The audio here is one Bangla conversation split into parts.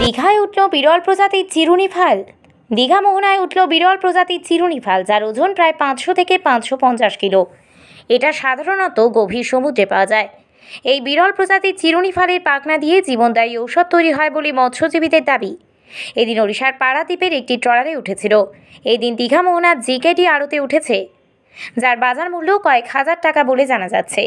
দীঘায় উঠল বিরল প্রজাতির চিরুনি ফাল দীঘা মোহনায় উঠল বিরল প্রজাতির চিরুনি ফাল যার ওজন প্রায় পাঁচশো থেকে পাঁচশো পঞ্চাশ কিলো। এটা সাধারণত গভীর সমুদ্রে পাওয়া যায়। এই বিরল প্রজাতির চিরুনি ফালের পাখনা দিয়ে জীবনদায়ী ঔষধ তৈরি হয় বলে মৎস্যজীবীদের দাবি। এদিন ওড়িশার পাড়াদ্বীপের একটি ট্রলারে উঠেছিল। এই দিন দীঘা মোহনার জিকেডি আড়তে উঠেছে, যার বাজার মূল্য কয়েক হাজার টাকা বলে জানা যাচ্ছে।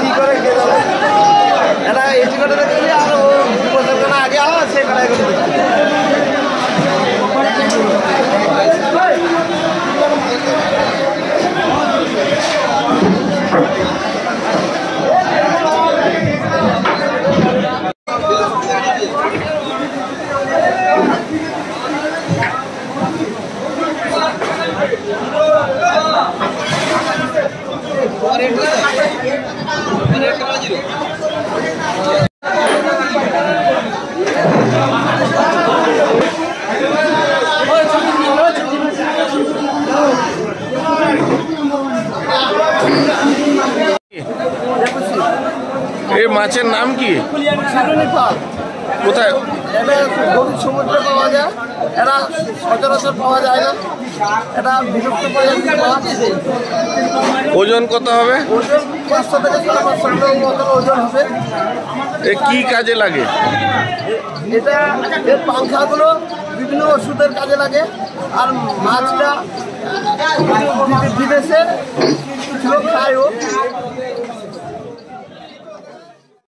কি করে কে জানে এটা এটি করে দেখছি আর ও দু বছর কেন আগে আওয়া সে কাটাই করে দেখছি এই মাছের নাম কি? কোথায়? সমুদ্রে পাওয়া যায় এটা সচরাচর পাওয়া যায় না। এটা বিলুপ্ত মাছ। ওজন কত হবে? কি কাজে লাগে? এটা এর পাংখাগুলো বিভিন্ন ওষুধের কাজে লাগে। আর মাছটা বিদেশে খায়ও।